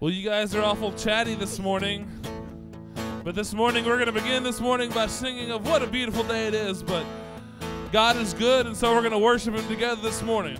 Well, you guys are awful chatty this morning. But this morning, we're going to begin this morning by singing of what a beautiful day it is. But God is good, and so we're going to worship Him together this morning.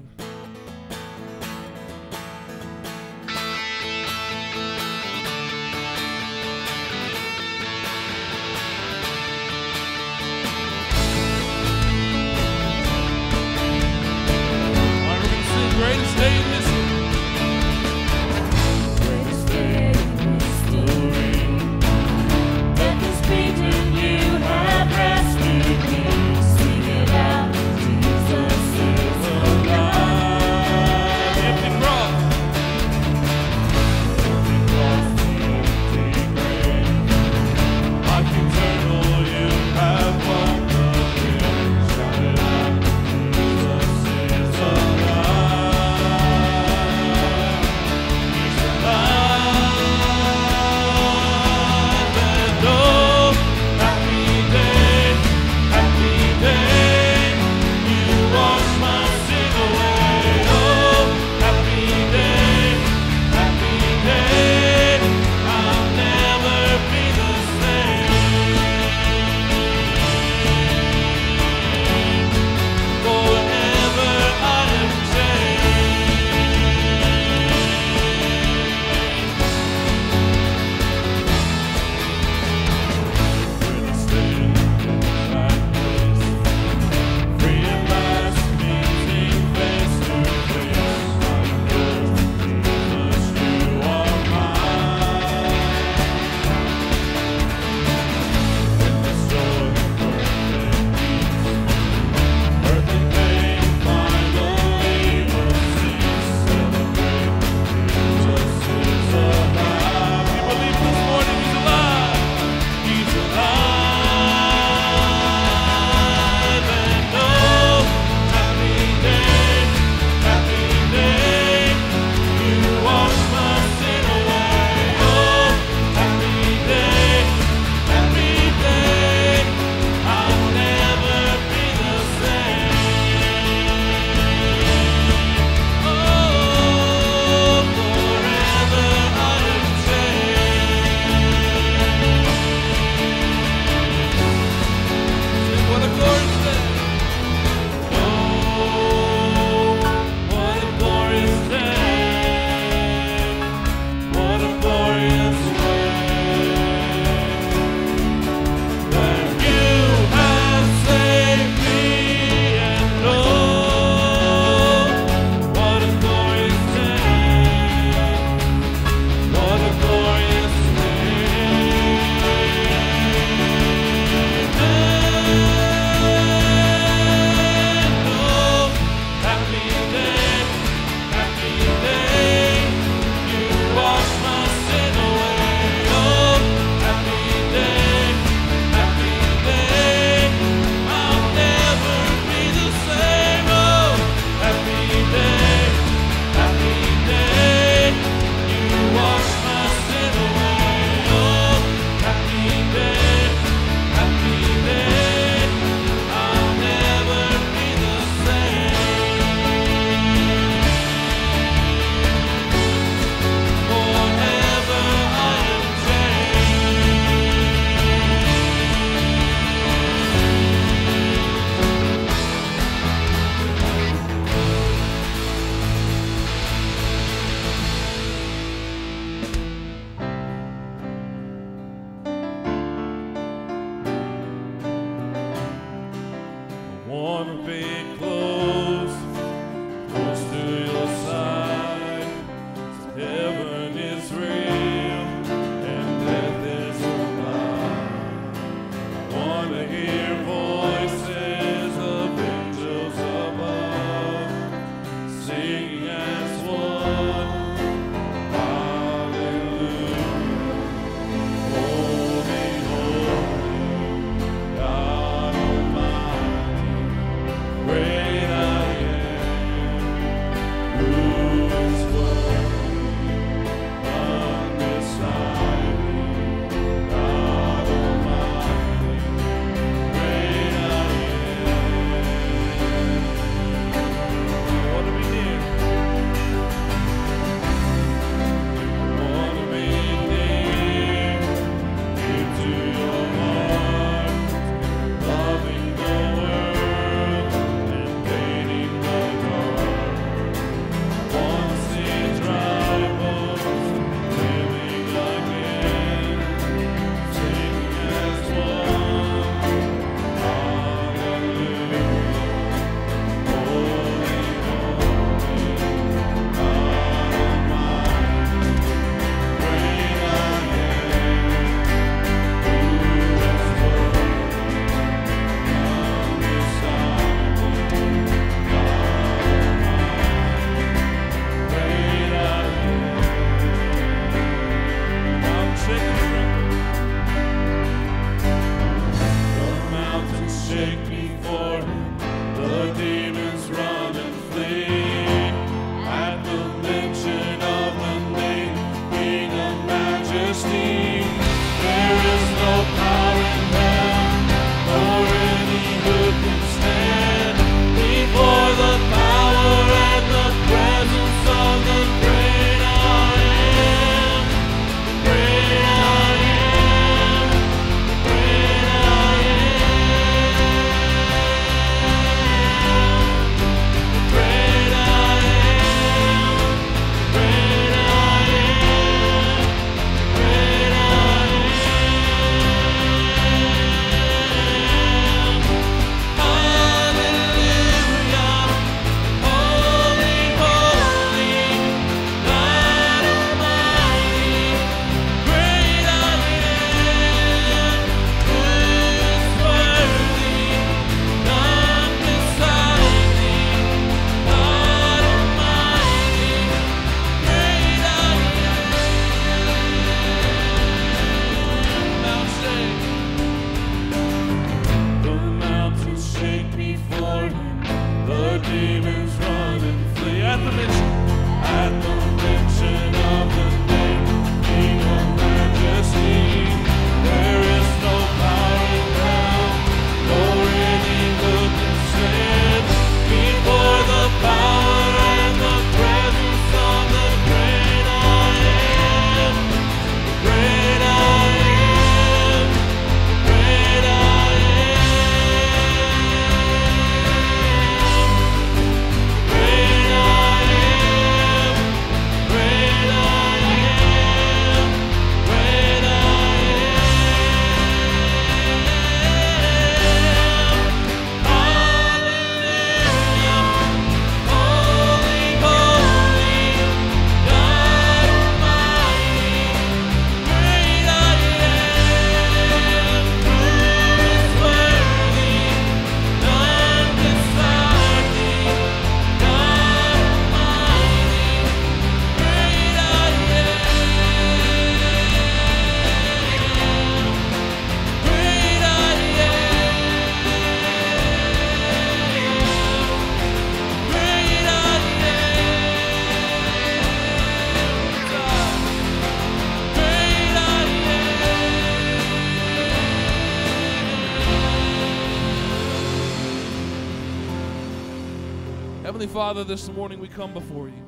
Father, this morning we come before you.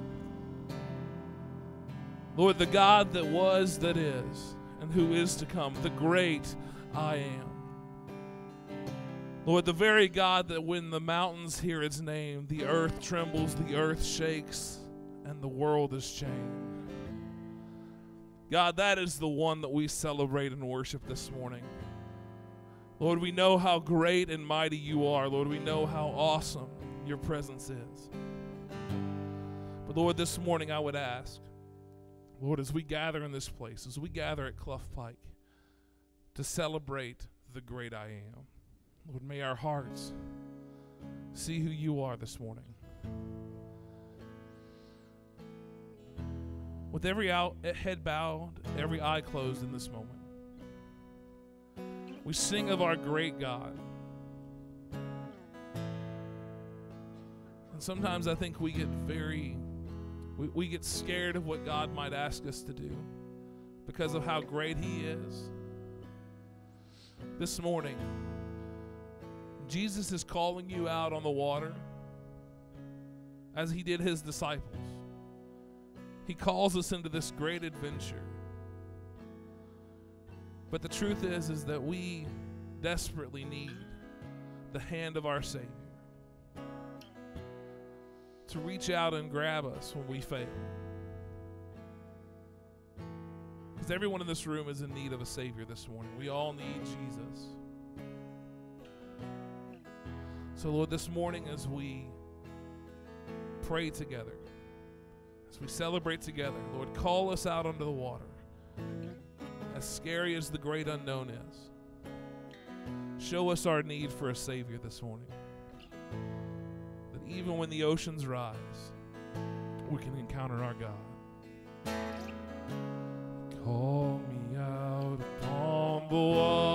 Lord, the God that was, that is, and who is to come, the great I am. Lord, the very God that when the mountains hear his name, the earth trembles, the earth shakes, and the world is changed. God, that is the one that we celebrate and worship this morning. Lord, we know how great and mighty you are. Lord, we know how awesome your presence is. But Lord, this morning I would ask, Lord, as we gather in this place, as we gather at Clough Pike to celebrate the great I am, Lord, may our hearts see who you are this morning. With every out, head bowed, every eye closed in this moment, we sing of our great God. And sometimes I think we get very, we, we get scared of what God might ask us to do because of how great He is. This morning, Jesus is calling you out on the water as He did His disciples. He calls us into this great adventure. But the truth is is that we desperately need the hand of our Savior to reach out and grab us when we fail. Because everyone in this room is in need of a Savior this morning. We all need Jesus. So, Lord, this morning as we pray together, as we celebrate together, Lord, call us out onto the water. As scary as the great unknown is, show us our need for a Savior this morning. Even when the oceans rise, we can encounter our God. Call me out upon the water,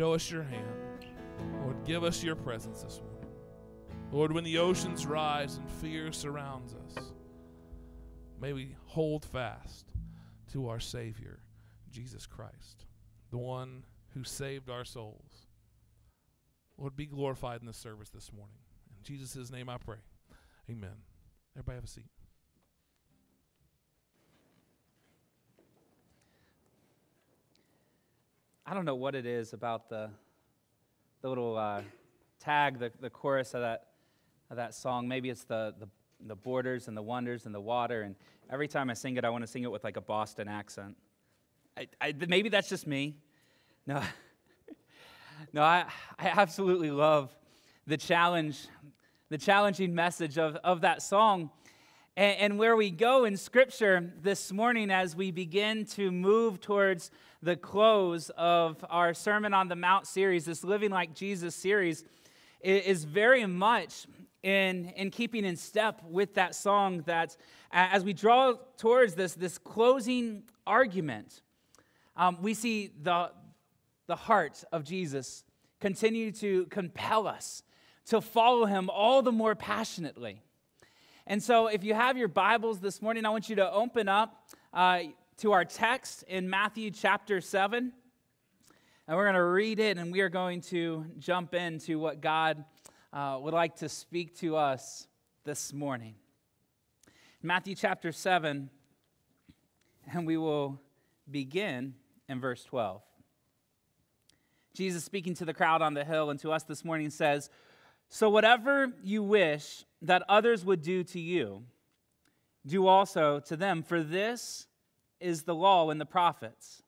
show us your hand. Lord, give us your presence this morning. Lord, when the oceans rise and fear surrounds us, may we hold fast to our Savior, Jesus Christ, the one who saved our souls. Lord, be glorified in this service this morning. In Jesus' name I pray. Amen. Everybody have a seat. I don't know what it is about the, the little uh, tag, the, the chorus of that, of that song. Maybe it's the, the, the borders and the wonders and the water. And every time I sing it, I want to sing it with like a Boston accent. I, I, maybe that's just me. No, no, I, I absolutely love the challenge, the challenging message of, of that song. And, and where we go in Scripture this morning as we begin to move towards the close of our Sermon on the Mount series, this Living Like Jesus series, is very much in, in keeping in step with that song that as we draw towards this, this closing argument, um, we see the, the heart of Jesus continue to compel us to follow him all the more passionately. And so, if you have your Bibles this morning, I want you to open up uh, to our text in Matthew chapter 7. And we're going to read it and we are going to jump into what God uh, would like to speak to us this morning. Matthew chapter 7, and we will begin in verse 12. Jesus, speaking to the crowd on the hill and to us this morning, says, So whatever you wish that others would do to you, do also to them, for this is the law and the prophets.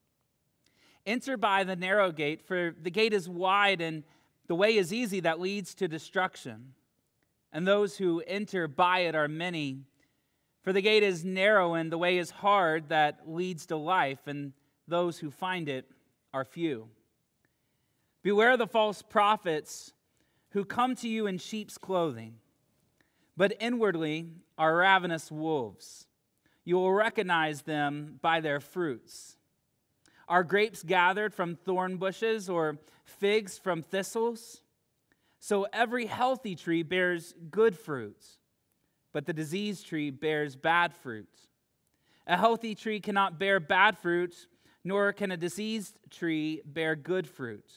Enter by the narrow gate, for the gate is wide and the way is easy that leads to destruction. And those who enter by it are many. For the gate is narrow and the way is hard that leads to life, and those who find it are few. Beware the false prophets who come to you in sheep's clothing, but inwardly are ravenous wolves. You will recognize them by their fruits. Are grapes gathered from thorn bushes or figs from thistles? So every healthy tree bears good fruits, but the diseased tree bears bad fruit. A healthy tree cannot bear bad fruit, nor can a diseased tree bear good fruit.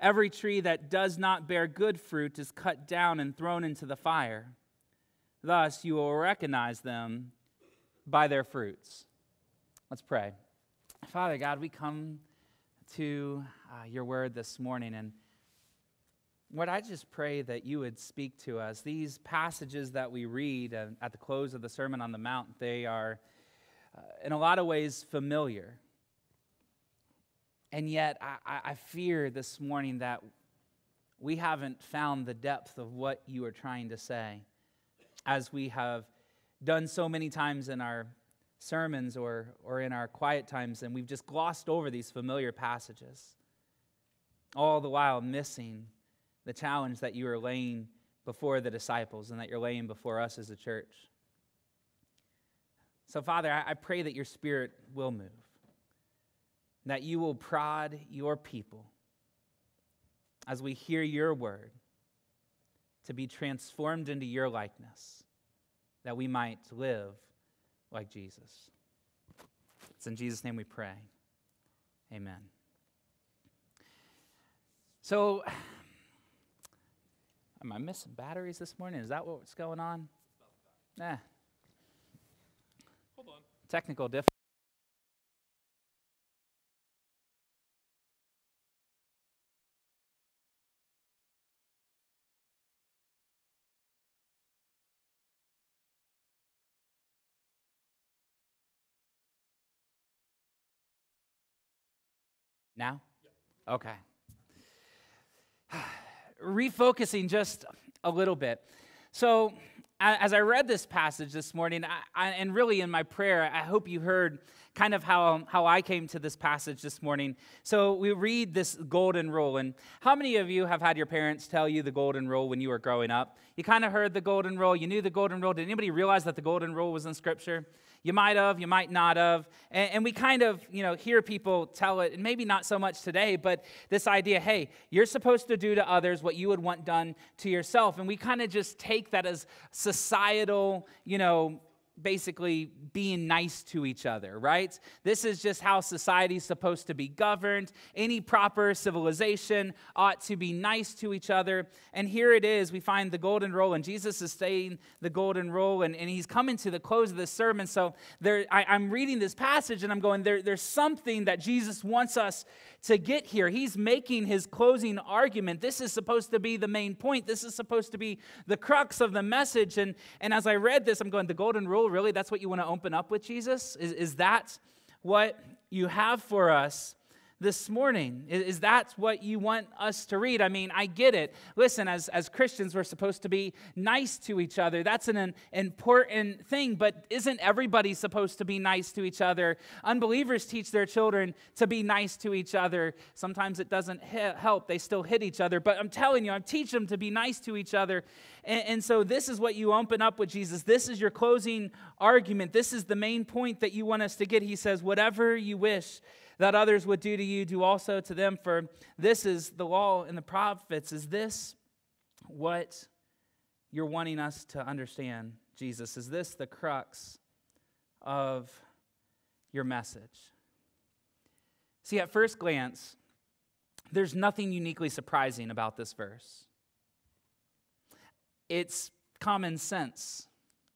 Every tree that does not bear good fruit is cut down and thrown into the fire. Thus, you will recognize them by their fruits. Let's pray. Father God, we come to uh, your word this morning, and Lord, I just pray that you would speak to us. These passages that we read uh, at the close of the Sermon on the Mount, they are uh, in a lot of ways familiar. And yet, I, I fear this morning that we haven't found the depth of what you are trying to say as we have done so many times in our sermons or, or in our quiet times, and we've just glossed over these familiar passages, all the while missing the challenge that you are laying before the disciples and that you're laying before us as a church. So, Father, I, I pray that your spirit will move, that you will prod your people as we hear your word to be transformed into your likeness that we might live like Jesus. It's in Jesus' name we pray. Amen. So, am I missing batteries this morning? Is that what's going on? Nah. Hold on. Technical difficulty. Now? Okay. Refocusing just a little bit. So, as I read this passage this morning, I, I, and really in my prayer, I hope you heard kind of how, how I came to this passage this morning. So we read this golden rule. And how many of you have had your parents tell you the golden rule when you were growing up? You kind of heard the golden rule, you knew the golden rule. Did anybody realize that the golden rule was in Scripture? You might have, you might not have. And, and we kind of, you know, hear people tell it, and maybe not so much today, but this idea hey, you're supposed to do to others what you would want done to yourself. And we kind of just take that as societal, you know, basically being nice to each other, right? This is just how society's supposed to be governed. Any proper civilization ought to be nice to each other. And here it is, we find the golden rule, and Jesus is saying the golden rule, and, and he's coming to the close of this sermon. So there, I, am reading this passage and I'm going, there, there's something that Jesus wants us to get here. He's making his closing argument. This is supposed to be the main point. This is supposed to be the crux of the message. And, and as I read this, I'm going, the golden rule, really? That's what you want to open up with, Jesus? Is, is that what you have for us? This morning? Is that what you want us to read? I mean, I get it. Listen, as, as Christians, we're supposed to be nice to each other. That's an, an important thing, but isn't everybody supposed to be nice to each other? Unbelievers teach their children to be nice to each other. Sometimes it doesn't help, they still hit each other. But I'm telling you, I teach them to be nice to each other. And, and so this is what you open up with Jesus. This is your closing argument. This is the main point that you want us to get. He says, Whatever you wish that others would do to you, do also to them. For this is the law and the prophets. Is this what you're wanting us to understand, Jesus? Is this the crux of your message? See, at first glance, there's nothing uniquely surprising about this verse. It's common sense,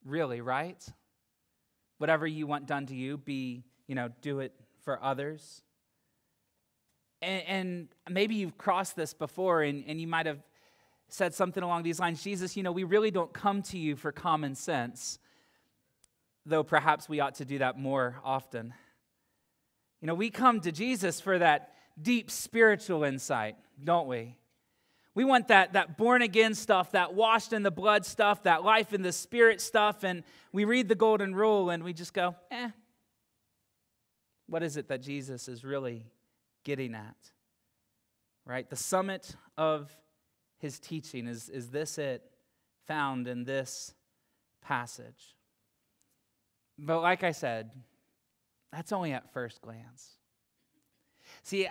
really, right? Whatever you want done to you, be, you know, do it for others. And, and maybe you've crossed this before and, and you might have said something along these lines Jesus, you know, we really don't come to you for common sense, though perhaps we ought to do that more often. You know, we come to Jesus for that deep spiritual insight, don't we? We want that, that born again stuff, that washed in the blood stuff, that life in the spirit stuff, and we read the golden rule and we just go, eh, what is it that Jesus is really getting at? Right? The summit of his teaching is, is this it found in this passage? But like I said, that's only at first glance. See,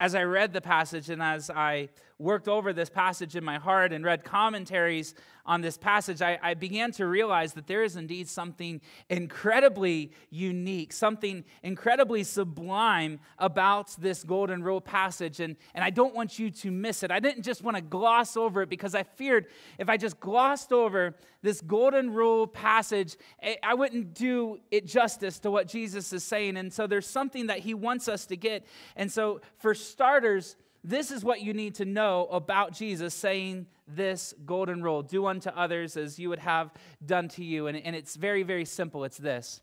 as I read the passage and as I worked over this passage in my heart and read commentaries on this passage, I, I, began to realize that there is indeed something incredibly unique, something incredibly sublime about this Golden Rule passage. And, and I don't want you to miss it. I didn't just want to gloss over it because I feared if I just glossed over this Golden Rule passage, eh, I wouldn't do it justice to what Jesus is saying. And so there's something that he wants us to get. And so, for starters, this is what you need to know about Jesus saying this golden rule do unto others as you would have done to you. And, and it's very, very simple. It's this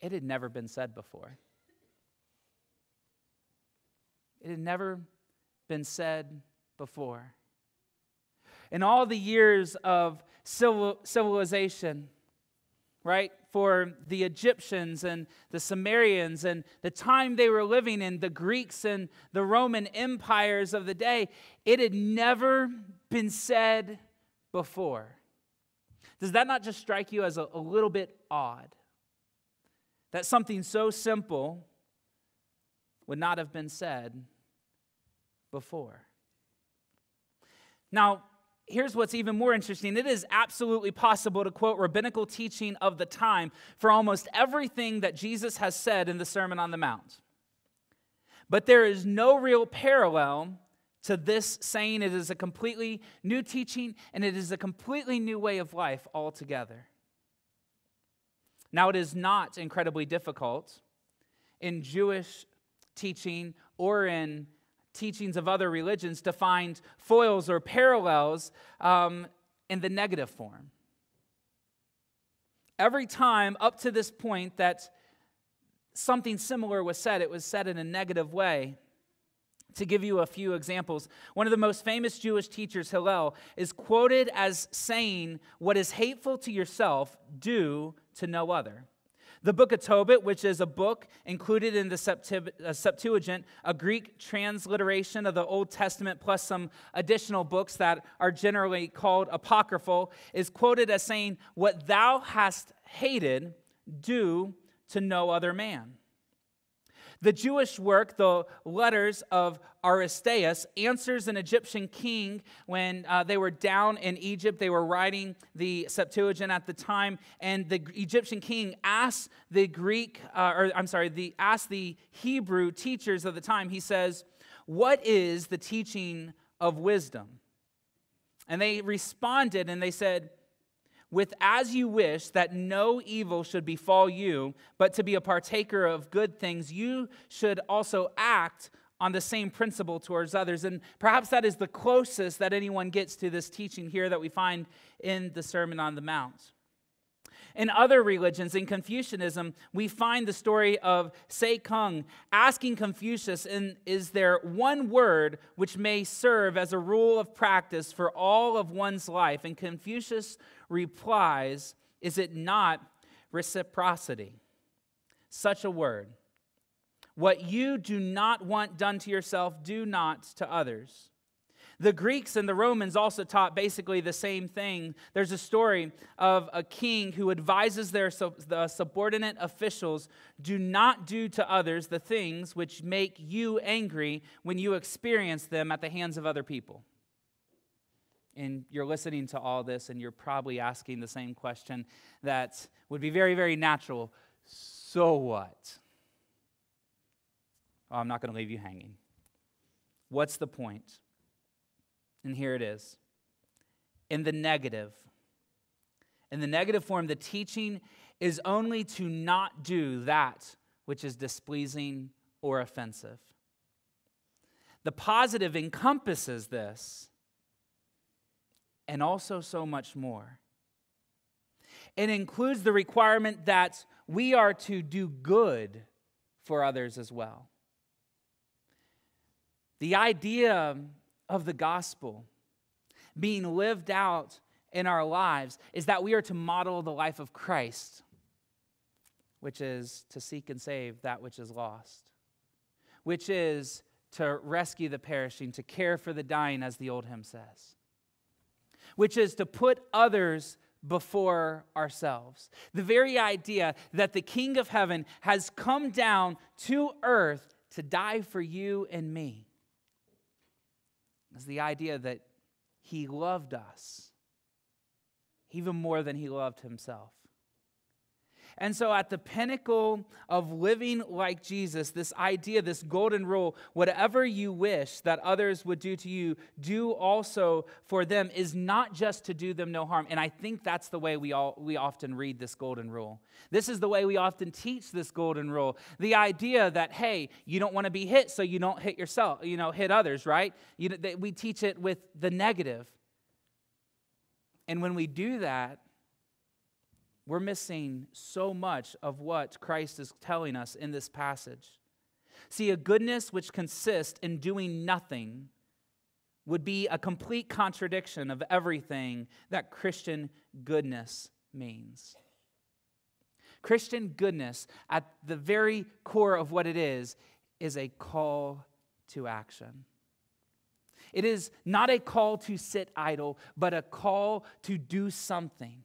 it had never been said before. It had never been said before. In all the years of civil, civilization, right? For the Egyptians and the Sumerians and the time they were living in, the Greeks and the Roman empires of the day, it had never been said before. Does that not just strike you as a, a little bit odd? That something so simple would not have been said before. Now, here's what's even more interesting it is absolutely possible to quote rabbinical teaching of the time for almost everything that Jesus has said in the Sermon on the Mount. But there is no real parallel to this saying it is a completely new teaching and it is a completely new way of life altogether. Now, it is not incredibly difficult in Jewish teaching or in teachings of other religions to find foils or parallels um, in the negative form. Every time up to this point that something similar was said, it was said in a negative way To give you a few examples, one of the most famous Jewish teachers, Hillel, is quoted as saying, What is hateful to yourself, do to no other. The book of Tobit, which is a book included in the uh, Septuagint, a Greek transliteration of the Old Testament, plus some additional books that are generally called apocryphal, is quoted as saying, What thou hast hated, do to no other man. The Jewish work, the letters of Aristeas, answers an Egyptian king when uh, they were down in Egypt. They were writing the Septuagint at the time, and the Egyptian king asked the Greek, uh, or I'm sorry, the asked the Hebrew teachers of the time. He says, "What is the teaching of wisdom?" And they responded, and they said with as you wish that no evil should befall you, but to be a partaker of good things, you should also act on the same principle towards others. And perhaps that is the closest that anyone gets to this teaching here that we find in the Sermon on the Mount. In other religions, in Confucianism, we find the story of Sei Kung asking Confucius, Is there one word which may serve as a rule of practice for all of one's life? And Confucius replies, Is it not reciprocity? Such a word. What you do not want done to yourself, do not to others. The Greeks and the Romans also taught basically the same thing. There's a story of a king who advises their the subordinate officials do not do to others the things which make you angry when you experience them at the hands of other people. And you're listening to all this, and you're probably asking the same question that would be very, very natural. So what? Oh, I'm not going to leave you hanging. What's the point? And here it is. In the negative, in the negative form, the teaching is only to not do that which is displeasing or offensive. The positive encompasses this and also so much more. It includes the requirement that we are to do good for others as well. The idea of the gospel being lived out in our lives is that we are to model the life of Christ, which is to seek and save that which is lost, which is to rescue the perishing, to care for the dying, as the old hymn says, which is to put others before ourselves. The very idea that the King of Heaven has come down to earth to die for you and me is the idea that he loved us even more than he loved himself. And so, at the pinnacle of living like Jesus, this idea, this golden rule, whatever you wish that others would do to you, do also for them, is not just to do them no harm. And I think that's the way we, all, we often read this golden rule. This is the way we often teach this golden rule. The idea that, hey, you don't want to be hit, so you don't hit yourself, you know, hit others, right? You, we teach it with the negative. And when we do that, we're missing so much of what Christ is telling us in this passage. See, a goodness which consists in doing nothing would be a complete contradiction of everything that Christian goodness means. Christian goodness, at the very core of what it is, is a call to action. It is not a call to sit idle, but a call to do something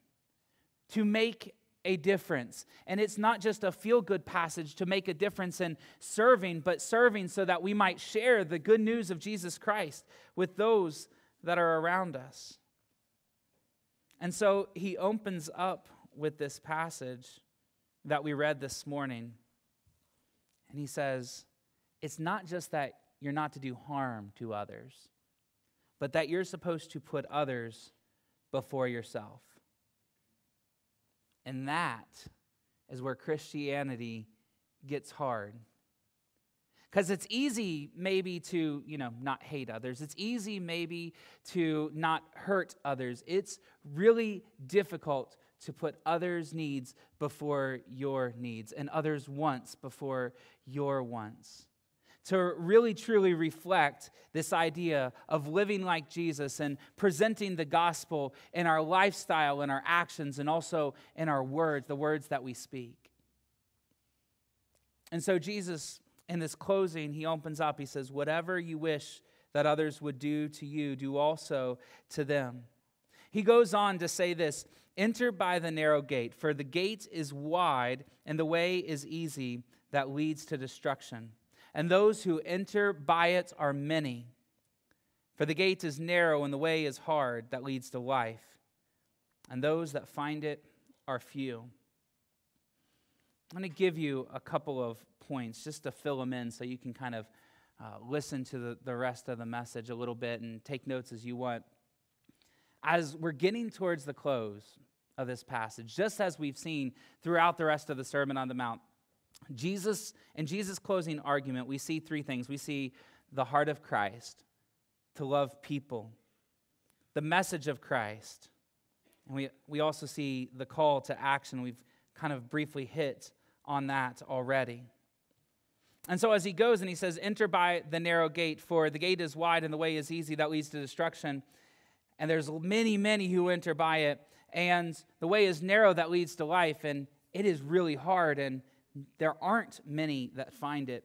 to make a difference. And it's not just a feel good passage to make a difference in serving, but serving so that we might share the good news of Jesus Christ with those that are around us. And so he opens up with this passage that we read this morning. And he says, It's not just that you're not to do harm to others, but that you're supposed to put others before yourself. And that is where Christianity gets hard. Because it's easy, maybe, to, you know, not hate others. It's easy, maybe, to not hurt others. It's really difficult to put others' needs before your needs and others' wants before your wants. To really truly reflect this idea of living like Jesus and presenting the gospel in our lifestyle, in our actions, and also in our words, the words that we speak. And so, Jesus, in this closing, he opens up. He says, Whatever you wish that others would do to you, do also to them. He goes on to say this Enter by the narrow gate, for the gate is wide and the way is easy that leads to destruction and those who enter by it are many. For the gate is narrow and the way is hard that leads to life, and those that find it are few. I'm going to give you a couple of points just to fill them in so you can kind of uh, listen to the, the rest of the message a little bit and take notes as you want. As we're getting towards the close of this passage, just as we've seen throughout the rest of the Sermon on the Mount, Jesus, in Jesus' closing argument, we see three things. We see the heart of Christ, to love people, the message of Christ, and we, we also see the call to action. We've kind of briefly hit on that already. And so as he goes and he says, Enter by the narrow gate, for the gate is wide and the way is easy that leads to destruction. And there's many, many who enter by it. And the way is narrow that leads to life. And it is really hard. And there aren't many that find it.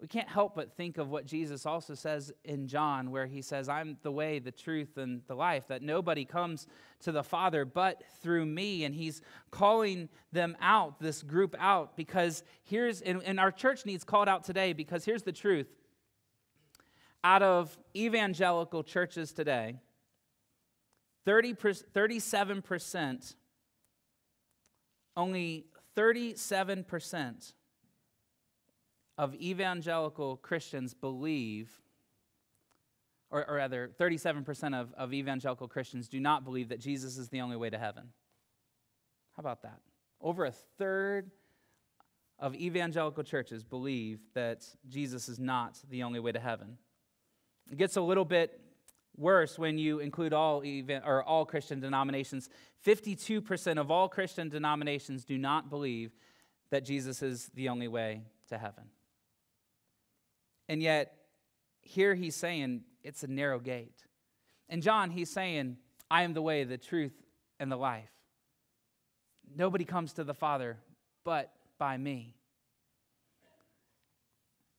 We can't help but think of what Jesus also says in John, where he says, I'm the way, the truth, and the life, that nobody comes to the Father but through me. And he's calling them out, this group out, because here's, and, and our church needs called out today, because here's the truth. Out of evangelical churches today, 30, 37%, only 37% of evangelical Christians believe, or, or rather, 37% of, of evangelical Christians do not believe that Jesus is the only way to heaven. How about that? Over a third of evangelical churches believe that Jesus is not the only way to heaven. It gets a little bit Worse, when you include all even, or all Christian denominations, 52% of all Christian denominations do not believe that Jesus is the only way to heaven. And yet, here he's saying it's a narrow gate. And John, he's saying, I am the way, the truth, and the life. Nobody comes to the Father but by me.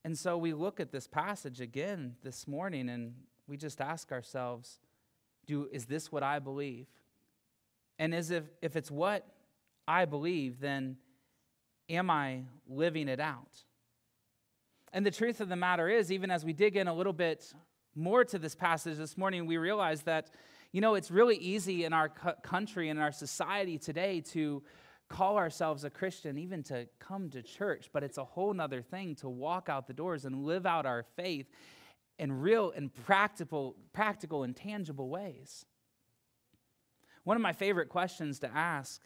And so we look at this passage again this morning and we just ask ourselves, do, is this what I believe? And as if, if it's what I believe, then am I living it out? And the truth of the matter is, even as we dig in a little bit more to this passage this morning, we realize that, you know, it's really easy in our country and our society today to call ourselves a Christian, even to come to church, but it's a whole nother thing to walk out the doors and live out our faith in real and practical, practical and tangible ways. One of my favorite questions to ask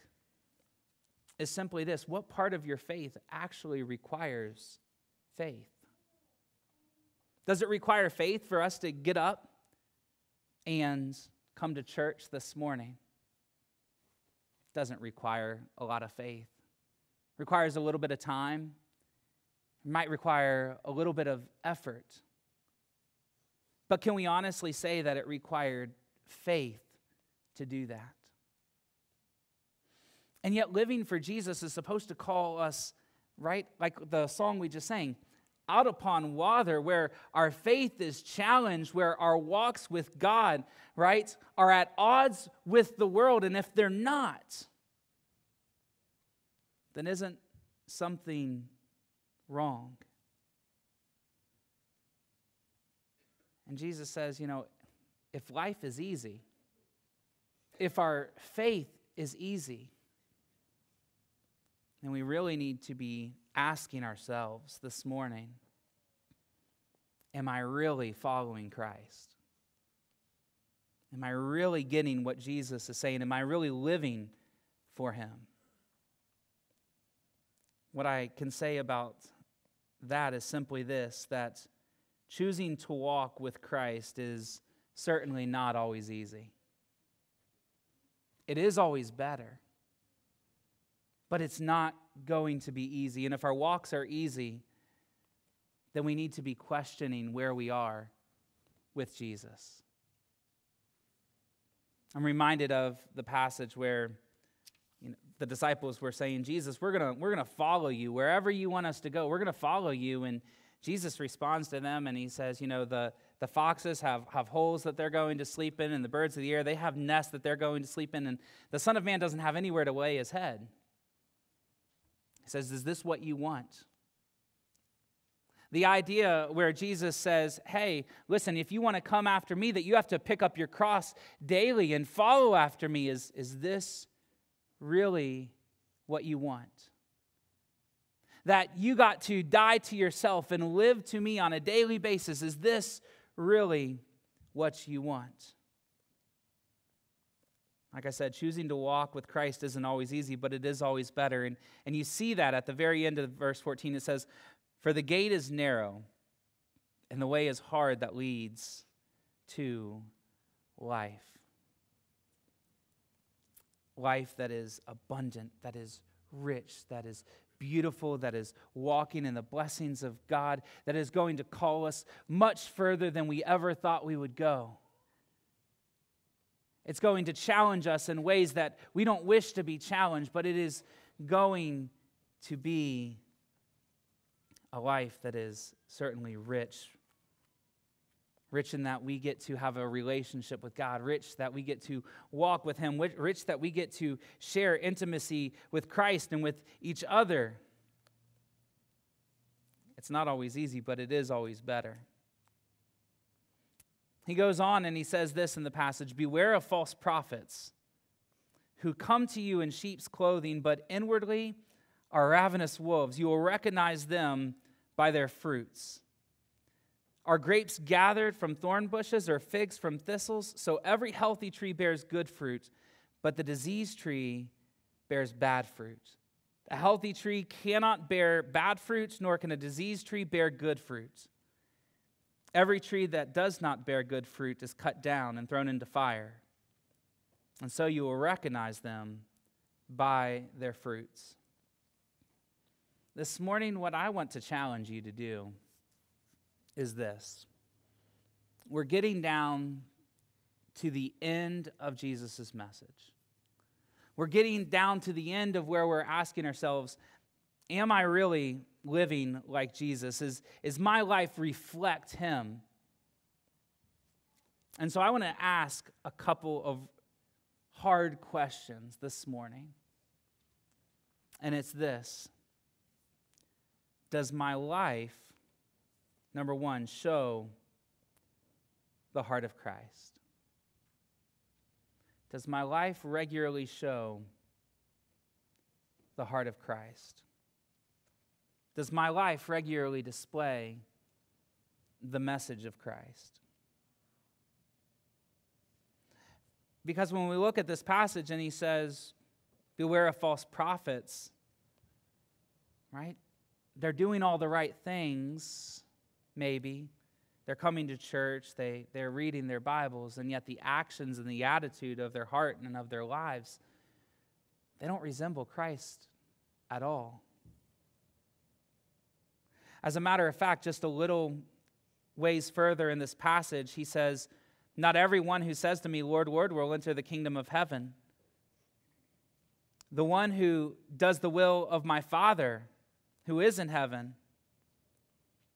is simply this What part of your faith actually requires faith? Does it require faith for us to get up and come to church this morning? It doesn't require a lot of faith. It requires a little bit of time. It might require a little bit of effort. But can we honestly say that it required faith to do that? And yet, living for Jesus is supposed to call us, right? Like the song we just sang, out upon water, where our faith is challenged, where our walks with God, right, are at odds with the world. And if they're not, then isn't something wrong? And Jesus says, you know, if life is easy, if our faith is easy, then we really need to be asking ourselves this morning Am I really following Christ? Am I really getting what Jesus is saying? Am I really living for Him? What I can say about that is simply this that choosing to walk with Christ is certainly not always easy. It is always better, but it's not going to be easy. And if our walks are easy, then we need to be questioning where we are with Jesus. I'm reminded of the passage where you know, the disciples were saying, Jesus, we're going we're going to follow you. Wherever you want us to go, we're going to follow you. And Jesus responds to them and he says, You know, the, the foxes have, have holes that they're going to sleep in, and the birds of the air, they have nests that they're going to sleep in, and the Son of Man doesn't have anywhere to lay his head. He says, Is this what you want? The idea where Jesus says, Hey, listen, if you want to come after me, that you have to pick up your cross daily and follow after me, is, is this really what you want? That you got to die to yourself and live to me on a daily basis, is this really what you want? Like I said, choosing to walk with Christ isn't always easy, but it is always better. And, and you see that at the very end of verse 14. It says, For the gate is narrow, and the way is hard that leads to life. Life that is abundant, that is rich, that is beautiful, that is walking in the blessings of God, that is going to call us much further than we ever thought we would go. It's going to challenge us in ways that we don't wish to be challenged, but it is going to be a life that is certainly rich. Rich in that we get to have a relationship with God, rich that we get to walk with Him, rich that we get to share intimacy with Christ and with each other. It's not always easy, but it is always better. He goes on and he says this in the passage Beware of false prophets who come to you in sheep's clothing, but inwardly are ravenous wolves. You will recognize them by their fruits. Are grapes gathered from thorn bushes or figs from thistles? So every healthy tree bears good fruit, but the diseased tree bears bad fruit. A healthy tree cannot bear bad fruits, nor can a diseased tree bear good fruit. Every tree that does not bear good fruit is cut down and thrown into fire. And so you will recognize them by their fruits. This morning, what I want to challenge you to do is this we're getting down to the end of Jesus' message. We're getting down to the end of where we're asking ourselves, Am I really living like Jesus? Is, is my life reflect him? And so I want to ask a couple of hard questions this morning. And it's this Does my life, number one, show the heart of Christ? Does my life regularly show the heart of Christ? Does my life regularly display the message of Christ? Because when we look at this passage and he says, Beware of false prophets, right? They're doing all the right things, maybe. They're coming to church, they, they're reading their Bibles, and yet the actions and the attitude of their heart and of their lives, they don't resemble Christ at all. As a matter of fact, just a little ways further in this passage, he says, Not everyone who says to me, Lord, Lord, will enter the kingdom of heaven. The one who does the will of my Father who is in heaven.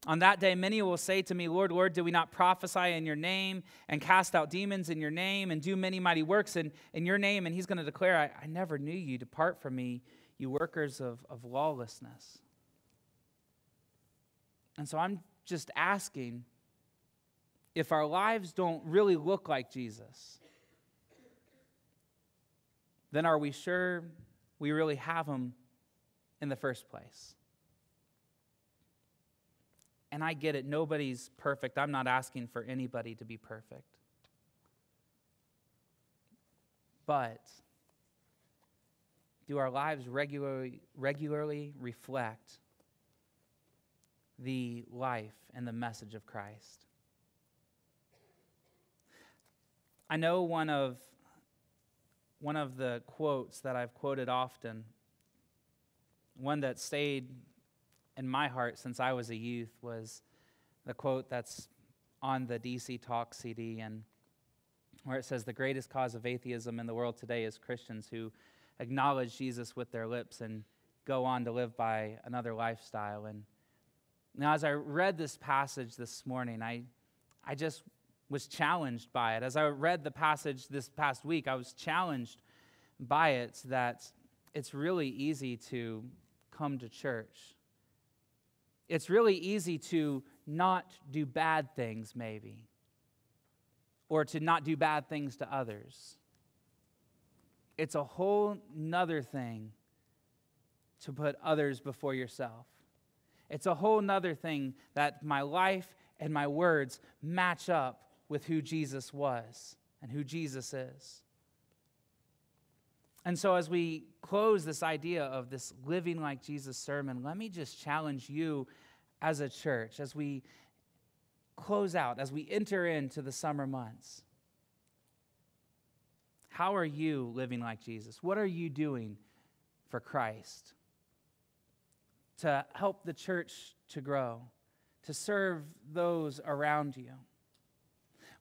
On that day, many will say to me, Lord, Lord, did we not prophesy in your name and cast out demons in your name and do many mighty works in, in your name? And he's going to declare, I, I never knew you. Depart from me, you workers of, of lawlessness. And so I'm just asking if our lives don't really look like Jesus, then are we sure we really have him in the first place? And I get it, nobody's perfect. I'm not asking for anybody to be perfect. But do our lives regularly, regularly reflect the life and the message of Christ. I know one of one of the quotes that I've quoted often, one that stayed in my heart since I was a youth was the quote that's on the DC Talk CD, and where it says, The greatest cause of atheism in the world today is Christians who acknowledge Jesus with their lips and go on to live by another lifestyle. And now, as I read this passage this morning, I, I just was challenged by it. As I read the passage this past week, I was challenged by it that it's really easy to come to church. It's really easy to not do bad things, maybe, or to not do bad things to others. It's a whole nother thing to put others before yourself. It's a whole nother thing that my life and my words match up with who Jesus was and who Jesus is. And so, as we close this idea of this living like Jesus sermon, let me just challenge you as a church as we close out, as we enter into the summer months. How are you living like Jesus? What are you doing for Christ to help the church to grow, to serve those around you?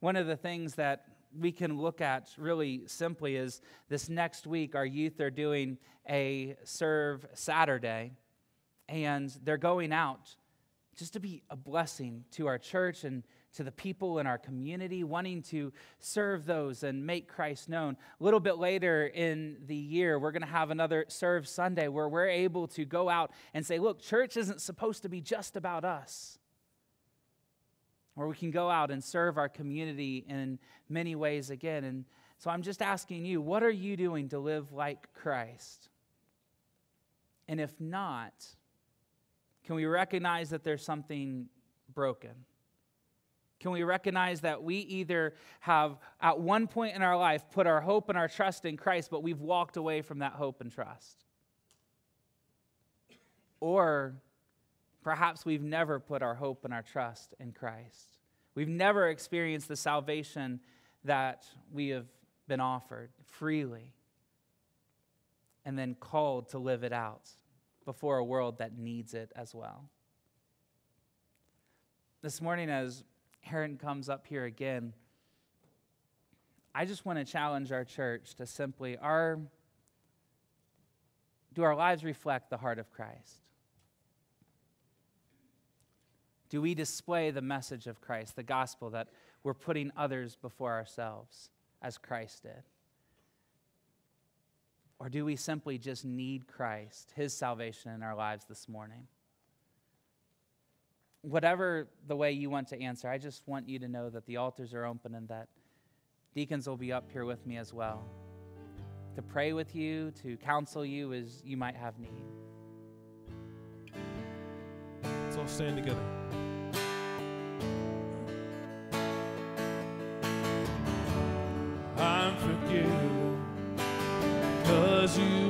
One of the things that we can look at really simply is this next week, our youth are doing a Serve Saturday, and they're going out just to be a blessing to our church and to the people in our community, wanting to serve those and make Christ known. A little bit later in the year, we're going to have another Serve Sunday where we're able to go out and say, look, church isn't supposed to be just about us. Or we can go out and serve our community in many ways again. And so I'm just asking you, what are you doing to live like Christ? And if not, can we recognize that there's something broken? Can we recognize that we either have, at one point in our life, put our hope and our trust in Christ, but we've walked away from that hope and trust? Or perhaps we've never put our hope and our trust in Christ. We've never experienced the salvation that we have been offered freely and then called to live it out before a world that needs it as well. This morning, as Aaron comes up here again, I just want to challenge our church to simply our do our lives reflect the heart of Christ? Do we display the message of Christ, the gospel that we're putting others before ourselves as Christ did? Or do we simply just need Christ, His salvation in our lives this morning? Whatever the way you want to answer, I just want you to know that the altars are open and that deacons will be up here with me as well to pray with you, to counsel you as you might have need. Let's all stand together. You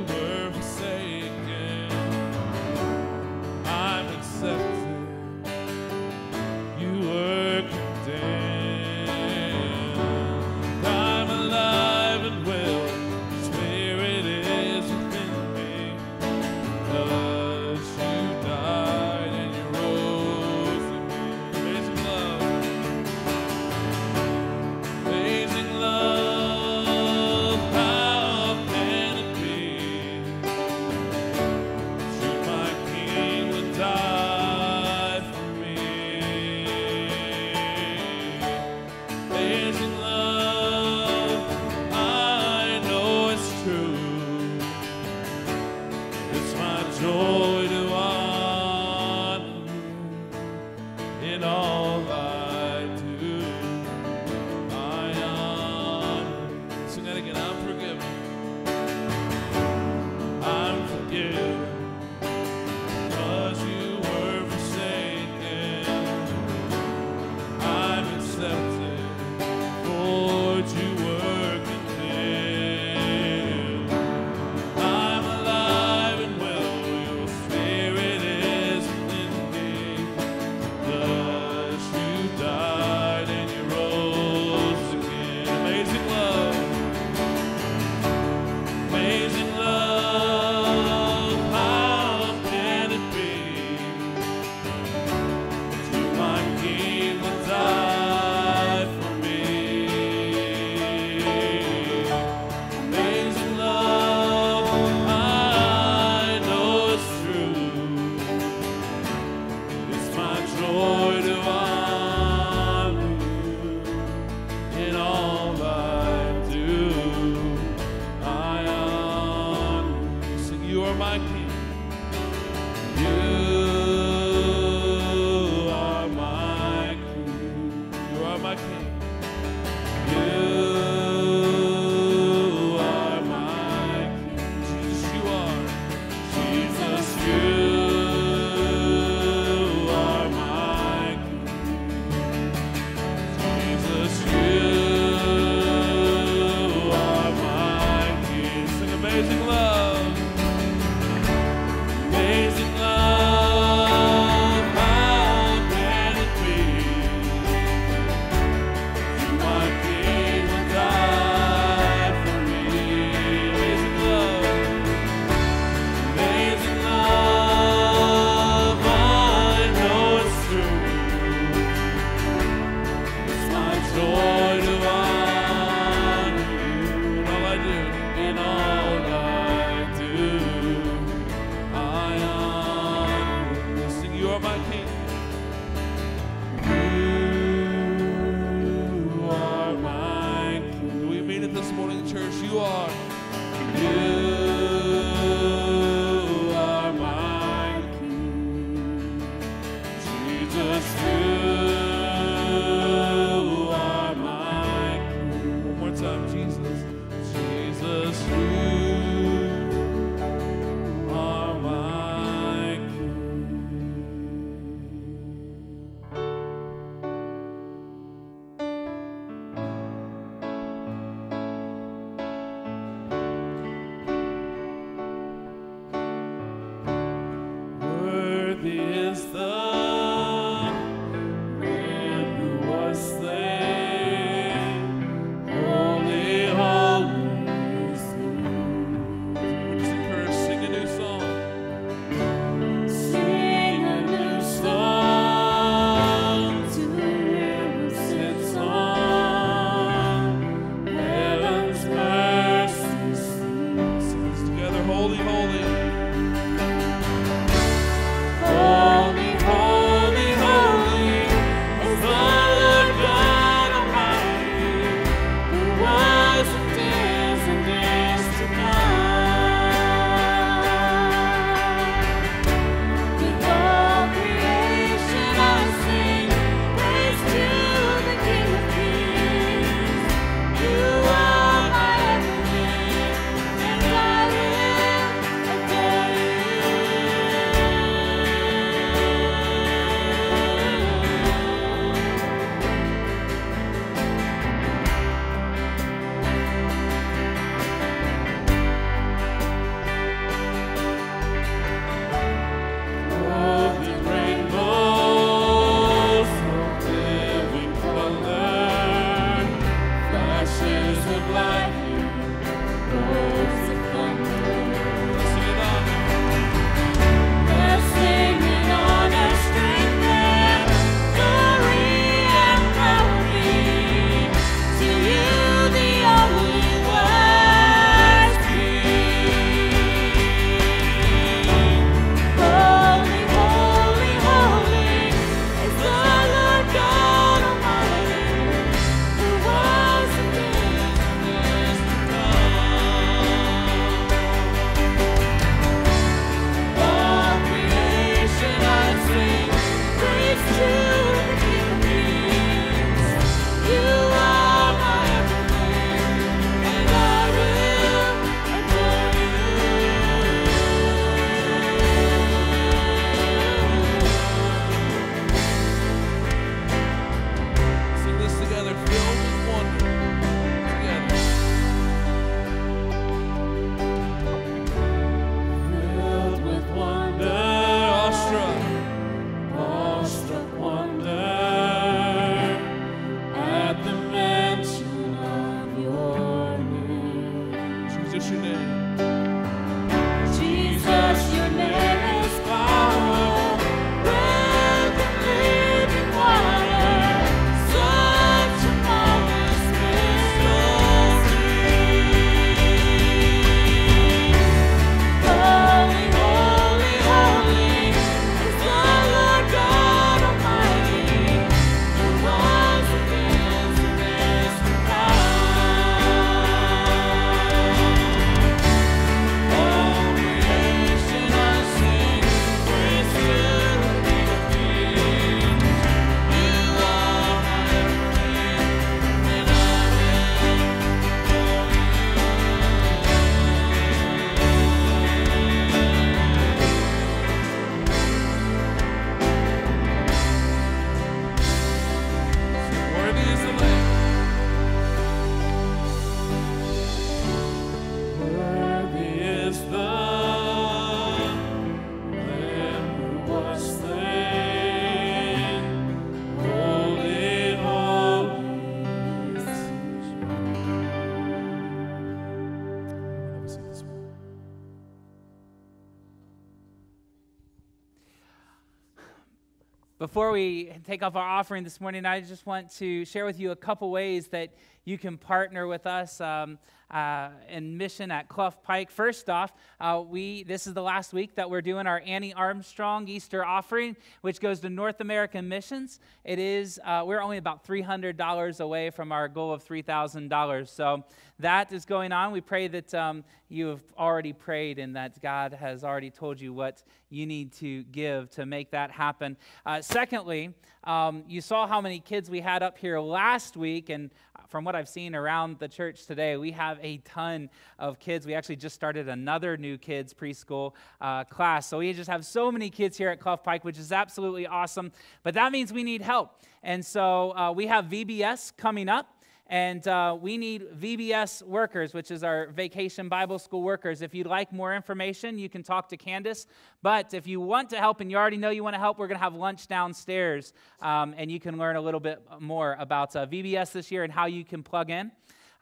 Before we take off our offering this morning, I just want to share with you a couple ways that you can partner with us um, uh, in mission at Clough Pike. First off, uh, we this is the last week that we're doing our Annie Armstrong Easter offering, which goes to North American Missions. It is uh, we're only about three hundred dollars away from our goal of three thousand dollars. So that is going on. We pray that um, you have already prayed and that God has already told you what you need to give to make that happen. Uh, secondly, um, you saw how many kids we had up here last week, and from what I've seen around the church today, we have a ton of kids. We actually just started another new kids preschool uh, class. So we just have so many kids here at Clough Pike, which is absolutely awesome. But that means we need help. And so uh, we have VBS coming up. And uh, we need VBS workers, which is our Vacation Bible School workers. If you'd like more information, you can talk to Candace. But if you want to help and you already know you want to help, we're going to have lunch downstairs. Um, and you can learn a little bit more about uh, VBS this year and how you can plug in.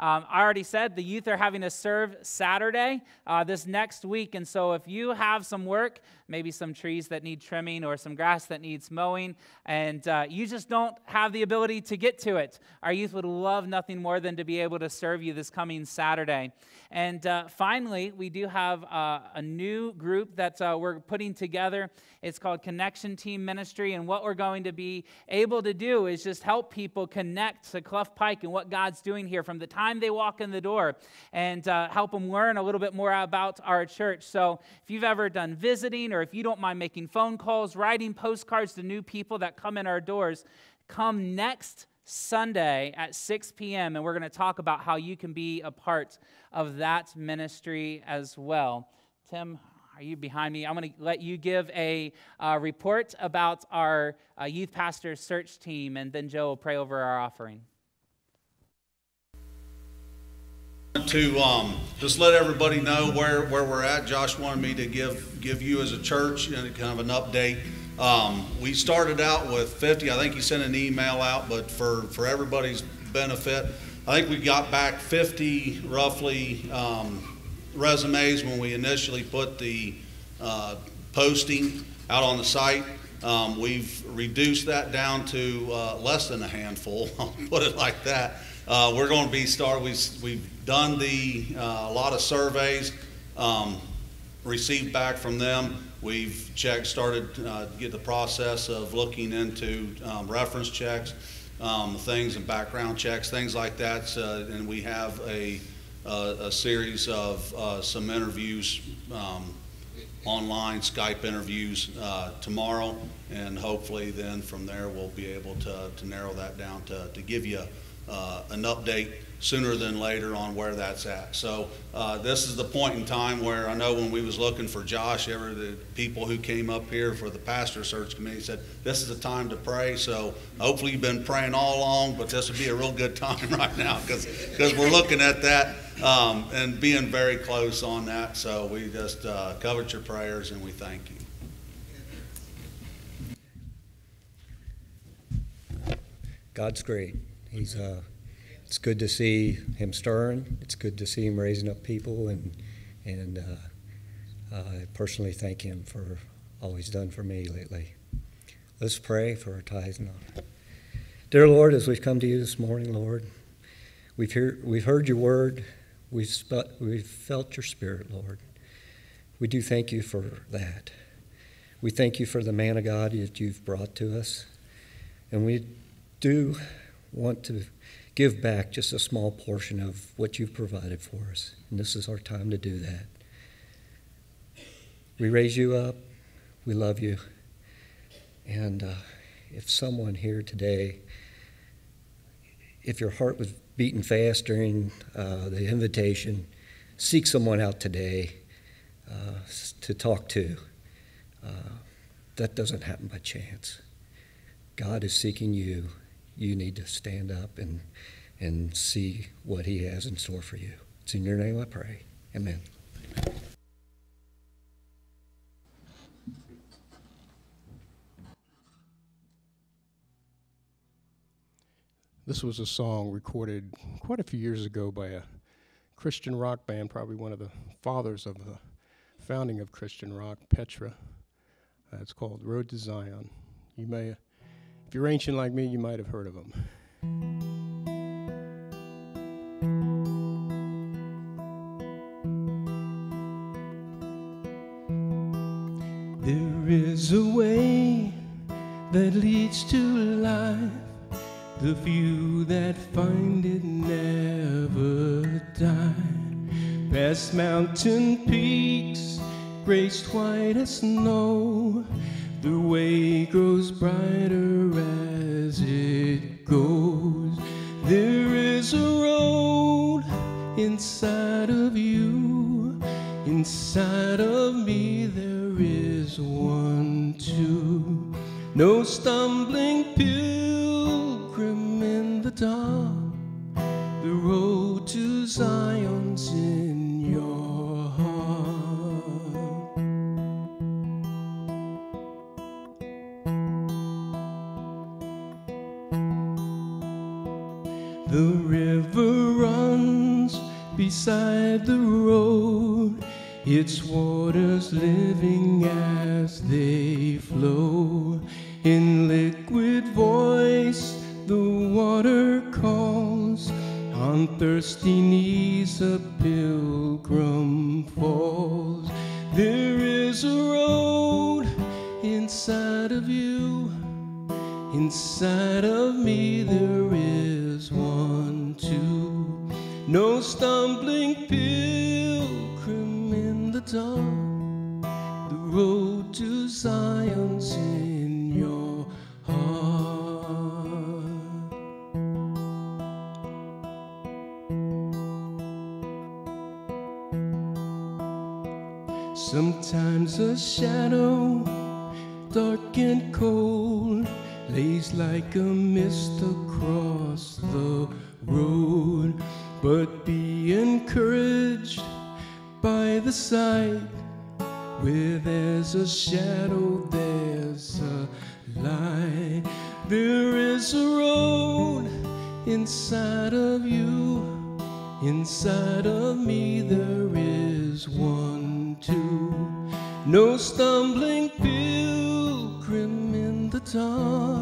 Um, I already said the youth are having to serve Saturday uh, this next week. And so if you have some work, maybe some trees that need trimming or some grass that needs mowing, and uh, you just don't have the ability to get to it, our youth would love nothing more than to be able to serve you this coming Saturday. And uh, finally, we do have uh, a new group that uh, we're putting together. It's called Connection Team Ministry. And what we're going to be able to do is just help people connect to Clough Pike and what God's doing here from the time they walk in the door and uh, help them learn a little bit more about our church. So if you've ever done visiting or if you don't mind making phone calls, writing postcards to new people that come in our doors, come next Sunday at 6 p.m., and we're going to talk about how you can be a part of that ministry as well. Tim, are you behind me? I'm going to let you give a uh, report about our uh, youth pastor search team, and then Joe will pray over our offering. To um, just let everybody know where, where we're at, Josh wanted me to give give you as a church and kind of an update. Um, we started out with 50. I think he sent an email out, but for, for everybody's benefit, I think we got back 50 roughly um, resumes when we initially put the uh, posting out on the site. Um, we've reduced that down to uh, less than a handful, I'll put it like that. Uh, we're going to be start. We've, we've done the uh, a lot of surveys, um, received back from them. We've checked, started uh, get the process of looking into um, reference checks, um, things and background checks, things like that. So, and we have a, a, a series of uh, some interviews, um, online Skype interviews uh, tomorrow, and hopefully then from there we'll be able to, to narrow that down to, to give you uh, an update sooner than later on where that's at. So uh, this is the point in time where I know when we was looking for Josh, ever the people who came up here for the pastor search committee said this is the time to pray. So hopefully you've been praying all along, but this would be a real good time right now because because we're looking at that um, and being very close on that. So we just uh, covered your prayers and we thank you. God's great. He's uh, it's good to see him stirring. It's good to see him raising up people, and and uh, I personally thank him for all he's done for me lately. Let's pray for our tithes and offering. Dear Lord, as we've come to you this morning, Lord, we've hear, we've heard your word. We've spe- we've felt your spirit, Lord. We do thank you for that. We thank you for the man of God that you've brought to us, and we do want to give back just a small portion of what you've provided for us. And this is our time to do that. We raise you up. We love you. And uh, if someone here today, if your heart was beating fast during uh, the invitation, seek someone out today uh, to talk to. Uh, that doesn't happen by chance. God is seeking you you need to stand up and, and see what He has in store for you. It's in your name I pray. Amen. This was a song recorded quite a few years ago by a Christian rock band, probably one of the fathers of the founding of Christian rock, Petra. Uh, it's called Road to Zion. You may if you're ancient like me, you might have heard of them. There is a way that leads to life. The few that find it never die. Past mountain peaks, graced white as snow, the way grows brighter inside of me. There is one too. No stumbling its waters living as they flow. In liquid voice, the water calls. On thirsty knees, a pilgrim falls. There is a road inside of you. Inside of me there is one too. No stumbling the. The road to Zion's in your heart. Sometimes a shadow, dark and cold, lays like a mist across there's a shadow, there's a light. There is a road inside of you, inside of me, there is one too. No stumbling pilgrim in the dark.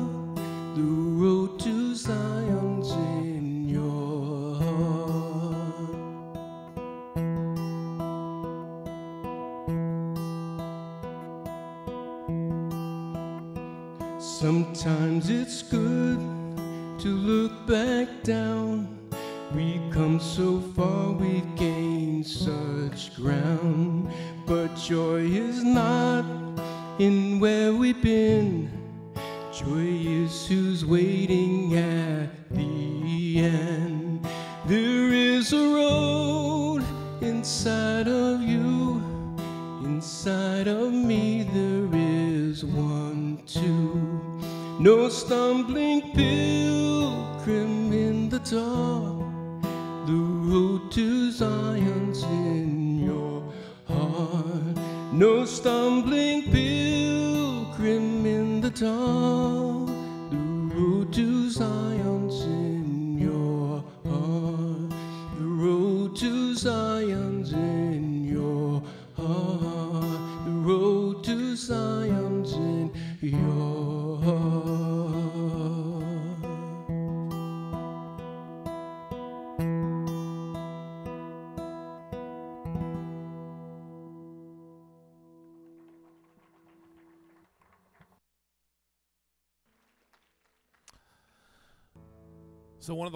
Inside of me, there is one too. No stumbling pilgrim in the dark. The road to Zion's in your heart. No stumbling pilgrim in the dark.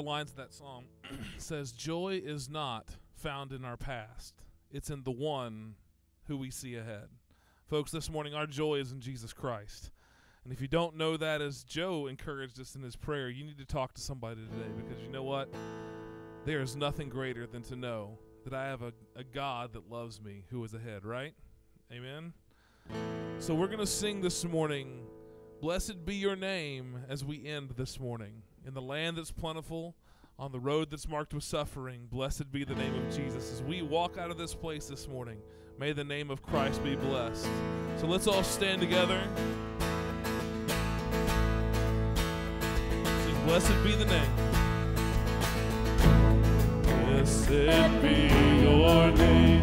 The lines of that song says, "Joy is not found in our past; it's in the one who we see ahead." Folks, this morning our joy is in Jesus Christ. And if you don't know that, as Joe encouraged us in his prayer, you need to talk to somebody today because you know what? There is nothing greater than to know that I have a, a God that loves me who is ahead, right? Amen. So we're going to sing this morning, Blessed be your name, as we end this morning. In the land that's plentiful, on the road that's marked with suffering, blessed be the name of Jesus. As we walk out of this place this morning, may the name of Christ be blessed. So let's all stand together. Blessed be the name. Blessed be your name,